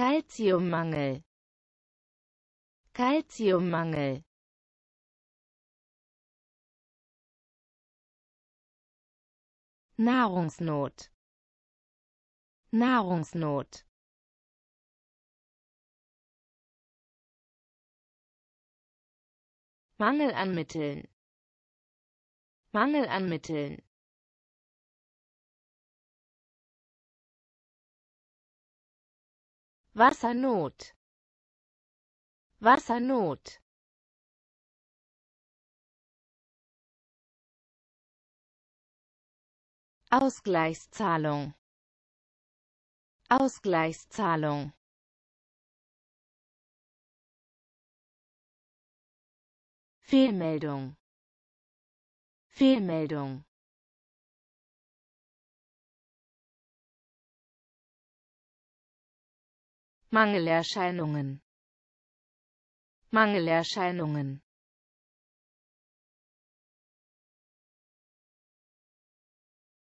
Calciummangel Calciummangel Nahrungsnot. Nahrungsnot. Mangel an Mitteln. Mangel an Mitteln Wassernot. Wassernot. Ausgleichszahlung. Ausgleichszahlung. Fehlmeldung. Fehlmeldung Mangelerscheinungen. Mangelerscheinungen